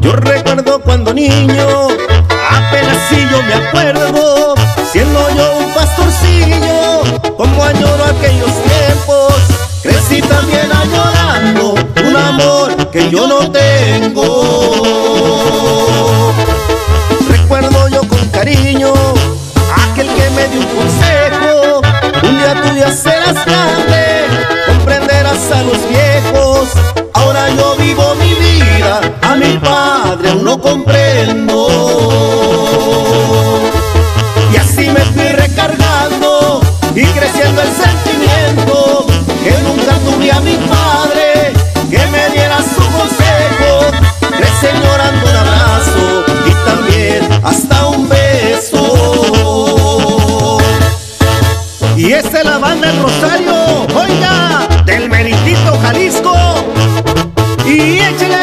Yo recuerdo cuando niño, que yo no tengo. Recuerdo yo con cariño aquel que me dio un consejo, un día tú ya serás grande, comprenderás a los viejos, ahora yo vivo mi vida, a mi padre aún no comprendo. Y así me fui recargando y creciendo el sentimiento que nunca tuve a mi padre Y esta es la banda El Rosario, oiga, del Meritito Jalisco. Y échale.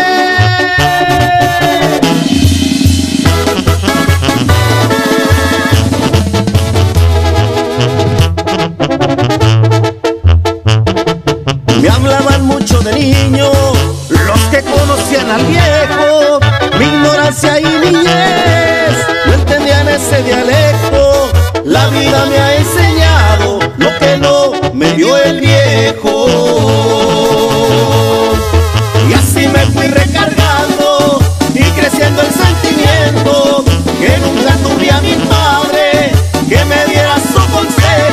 Me hablaban mucho de niño, los que conocían al viejo, mi ignorancia y niñez, no entendían ese dialecto. La vida me ha me dio el viejo. Y así me fui recargando y creciendo el sentimiento que nunca tuve a mi padre que me diera su consejo.